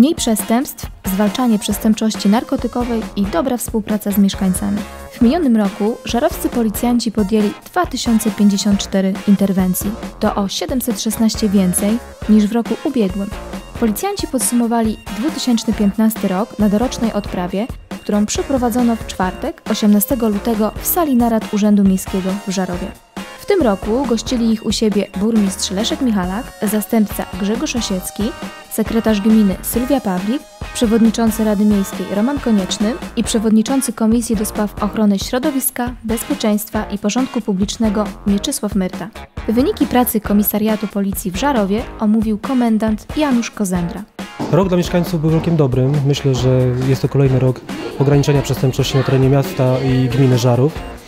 Mniej przestępstw, zwalczanie przestępczości narkotykowej i dobra współpraca z mieszkańcami. W minionym roku żarowscy policjanci podjęli 2054 interwencji. To o 716 więcej niż w roku ubiegłym. Policjanci podsumowali 2015 rok na dorocznej odprawie, którą przeprowadzono w czwartek, 18 lutego w sali narad Urzędu Miejskiego w Żarowie. Tym roku gościli ich u siebie burmistrz Leszek Michalak, zastępca Grzegorz Osiecki, sekretarz gminy Sylwia Pawlik, przewodniczący Rady Miejskiej Roman Konieczny i przewodniczący Komisji do Spraw Ochrony Środowiska, Bezpieczeństwa i Porządku Publicznego Mieczysław Myrta. Wyniki pracy Komisariatu Policji w Żarowie omówił komendant Janusz Kozendra. Rok dla mieszkańców był rokiem dobrym. Myślę, że jest to kolejny rok ograniczenia przestępczości na terenie miasta i gminy Żarów.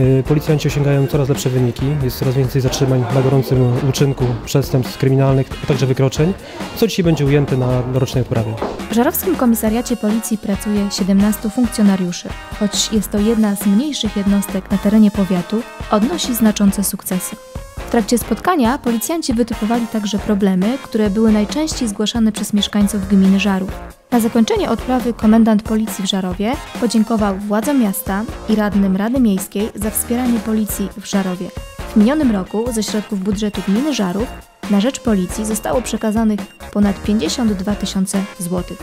Y, Policjanci osiągają coraz lepsze wyniki, jest coraz więcej zatrzymań na gorącym uczynku przestępstw kryminalnych, a także wykroczeń, co dzisiaj będzie ujęte na rocznej odprawie. W Żarowskim Komisariacie Policji pracuje 17 funkcjonariuszy. Choć jest to jedna z mniejszych jednostek na terenie powiatu, odnosi znaczące sukcesy. W trakcie spotkania policjanci wytypowali także problemy, które były najczęściej zgłaszane przez mieszkańców gminy Żarów. Na zakończenie odprawy komendant policji w Żarowie podziękował władzom miasta i radnym Rady Miejskiej za wspieranie policji w Żarowie. W minionym roku ze środków budżetu gminy Żarów na rzecz policji zostało przekazanych ponad 52 tysiące złotych.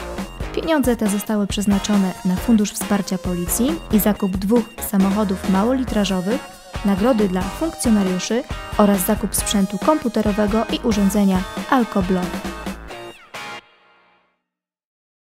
Pieniądze te zostały przeznaczone na Fundusz Wsparcia Policji i zakup dwóch samochodów małolitrażowych, nagrody dla funkcjonariuszy oraz zakup sprzętu komputerowego i urządzenia Alcoblock.